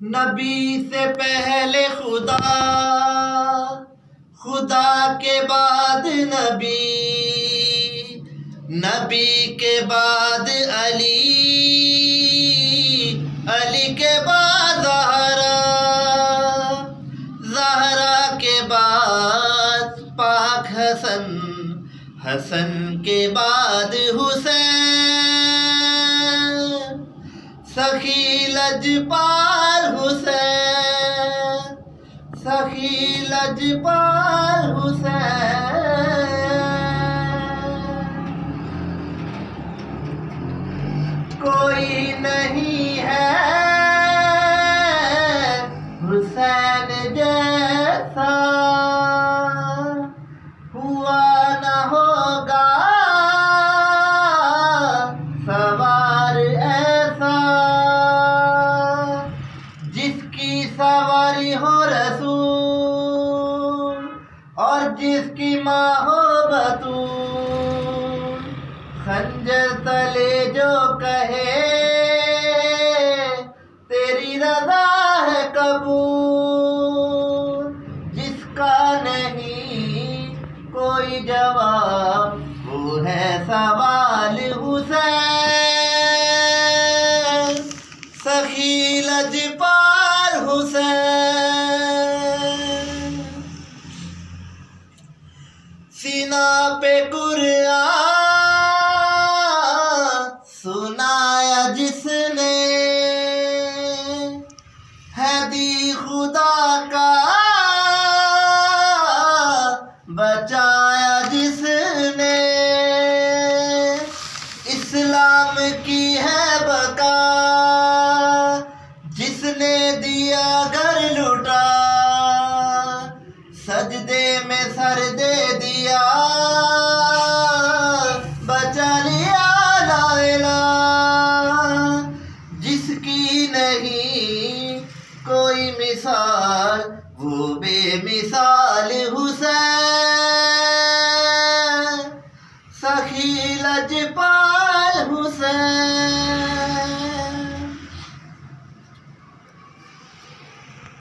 نبی سے پہلے خدا خدا کے بعد نبی نبی کے بعد علی علی کے بعد زہرا زہرا کے بعد پاک حسن حسن کے بعد حسین۔ سخی لجپال حسین سخی لجپال حسین۔ کوئی نہیں ہے حسین جیسا۔ سواری ہو رسول، اور جس کی ماں ہو بطول خنجر تلے جو کہے، تیری رضا ہے قبول، جس کا نہیں کوئی جواب، وہ ہے سوال حسین، سخی لجپال حسین۔ سینا پہ قرآن سنایا جس نے۔ ہے دی خدا کا بچایا جس نے۔ اسلام کی ہے بقا۔ جس نے دیا گھر لٹا سجدے میں سر دے وہ بے مثال حسین۔ سخی لجپال